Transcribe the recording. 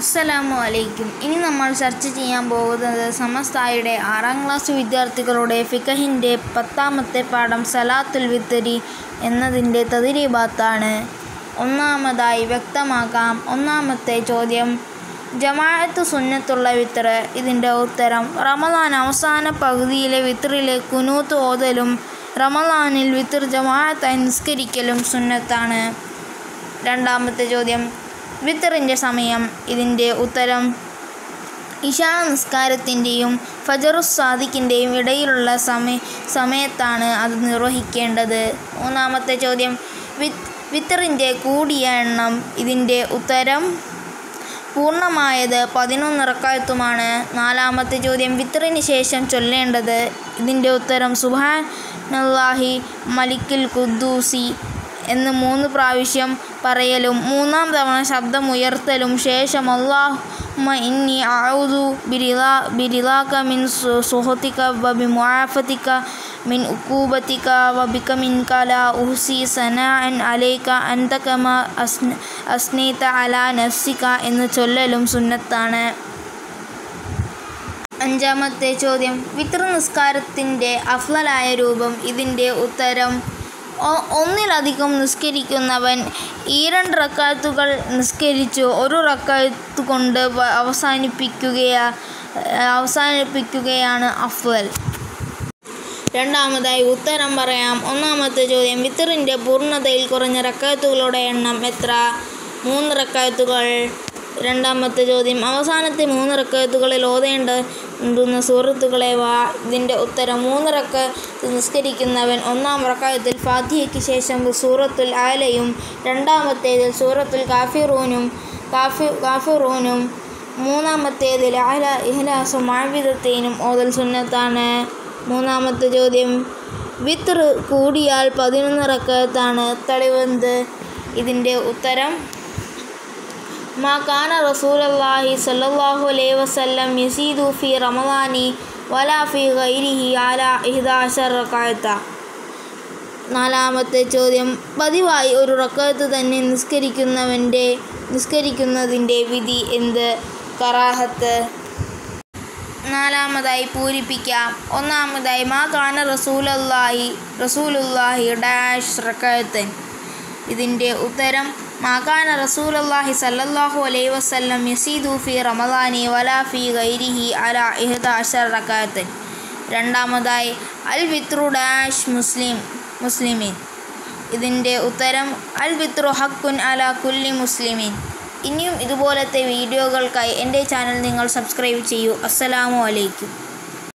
അസ്സലാമു അലൈക്കും ഇനി നമ്മൾ ചർച്ച ചെയ്യാൻ പോകുന്നത് സമസ്തായുടെ ആറാം ക്ലാസ് വിദ്യാർത്ഥികളുടെ ഫിഖഹിന്റെ പത്താമത്തെ പാഠം സലാത്തുൽ വിത്തരി എന്നതിന്റെ തതിരീബാത്താണ് ഒന്നാമതായി വ്യക്തമാക്കാം. ഒന്നാമത്തെ ചോദ്യം ജമാഅത്ത് സുന്നത്തുള്ള വിത്തർ. ഇതിന്റെ ഉത്തരം റമദാൻ അവസാന പകുതിയിലെ വിത്തറിലെ കുനൂത്ത് ഓതലും റമദാനിൽ വിത്തർ ജമാഅത്ത് നിസ്കരിക്കലും സുന്നത്താണ്. രണ്ടാമത്തെ ചോദ്യം വിത്തറിന്റെ സമയം ഇതിന്റെ ഉത്തരം ഇഷാ നിസ്കാരത്തിന്റെയും ഫജറുസ്വാദിക്കിന്റെയും ഇടയിലുള്ള സമയ സമയത്താണ് അത് നിർവഹിക്കേണ്ടത്. മൂന്നാമത്തെ ചോദ്യം വിത്ത് വിത്തറിന്റെ കൂടിയ എണ്ണം ഇതിന്റെ ഉത്തരം പൂർണമായത് പതിനൊന്ന് റക്കായത്തുമാണ് നാലാമത്തെ ചോദ്യം വിത്തറിന് ശേഷം ചൊല്ലേണ്ടത് ഇതിന്റെ ഉത്തരം സുഹാൻ നല്ലാഹി മലിക്കിൽ കുദ്ദൂസി എന്ന് മൂന്ന് പ്രാവശ്യം പറയലും മൂന്നാം തവണ ശബ്ദം ഉയർത്തലും ശേഷം അള്ളാഹുമ്മ ഇന്നി അഊദു ബിരിലാ ബിരിലാക മിൻ സുഹത്തിക്ക വബി വ മിൻ ഉക്കൂബത്തിക്ക വബിക്ക മിൻ കല ഉഹ്സി സന അലൈക അലേക്ക അന്തകമ അസ്ന അലാ നഫ്സിക എന്ന് ചൊല്ലലും സുന്നത്താണ്. അഞ്ചാമത്തെ ചോദ്യം വിത്ര നിസ്കാരത്തിന്റെ അഫ്ലലായ രൂപം ഇതിന്റെ ഉത്തരം ഒന്നിലധികം നിസ്കരിക്കുന്നവൻ ഈ രണ്ട് റക്കാത്തുകൾ നിസ്കരിച്ചു ഒരു റക്കാത്ത് കൊണ്ട് അവസാനിപ്പിക്കുകയാ അവസാനിപ്പിക്കുകയാണ് അഫ്വൽ. രണ്ടാമതായി ഉത്തരം പറയാം. ഒന്നാമത്തെ ചോദ്യം വിത്തറിന്റെ പൂർണതയിൽ കുറഞ്ഞ റക്കാത്തുകളുടെ എണ്ണം എത്ര? മൂന്ന് റക്കാത്തുകൾ. രണ്ടാമത്തെ ചോദ്യം അവസാനത്തെ മൂന്ന് റക്കാത്തുകളിൽ ഓതേണ്ടുന്ന സുഹൃത്തുക്കളെ വാ ഇതിന്റെ ഉത്തരം മൂന്നിറക്ക് നിസ്കരിക്കുന്നവൻ ഒന്നാം റക്കായത്തിൽ ഫാത്തിഹയ്ക്ക് ശേഷം സൂറത്തുൽ ആലയും രണ്ടാമത്തേതിൽ സൂറത്തുൽ കാഫിറൂനും കാഫി കാഫിറൂനും മൂന്നാമത്തേതിൽ ആല ഇഹ്ലാസും ആഴ്വിധത്തേനും ഓതൽ സുന്നത്താണ്. മൂന്നാമത്തെ ചോദ്യം വിത്തർ കൂടിയാൽ പതിനൊന്ന് റക്കത്താണ് തെളിവെന്ത്? ഇതിന്റെ ഉത്തരം മാ കാന റസൂലല്ലാഹി സല്ലല്ലാഹു അലൈഹി വസല്ലം യസീദു ഫി റമദാനി വലാ ഫി ഗൈരിഹി അല ഇഹ്ദാശർ റക്കായത്ത. നാലാമത്തെ ചോദ്യം പതിവായി ഒരു റക്കത്ത് തന്നെ നിസ്കരിക്കുന്നവന്റെ നിസ്കരിക്കുന്നതിന്റെ വിധി എന്ത്? കറാഹത്ത്. നാലാമതായി പൂരിപ്പിക്കാം. ഒന്നാമതായി മാ കാന റസൂലല്ലാഹി റസൂലുല്ലാഹി ഡാഷ് റക്കത്തൻ ഇതിന്റെ ഉത്തരം മാ കാന റസൂലല്ലാഹി സല്ലല്ലാഹു അലൈ വസല്ലം യസീദു ഫി റമദാനി വലാ ഫി ഗൈരിഹി അല ഇഹദ അഷർ റക്കയത്തൻ രണ്ടാമതായി അൽ വിത്രു ഡാഷ് മുസ്ലിം മുസ്ലിമീൻ. ഇതിന്റെ ഉത്തരം അൽ വിത്രു ഹക്കുൻ അല കുല്ലി മുസ്ലിമീൻ. ഇനിയും ഇതുപോലത്തെ വീഡിയോകൾക്കായി എന്റെ ചാനൽ നിങ്ങൾ സബ്സ്ക്രൈബ് ചെയ്യൂ. അസ്സലാമു അലൈക്കും.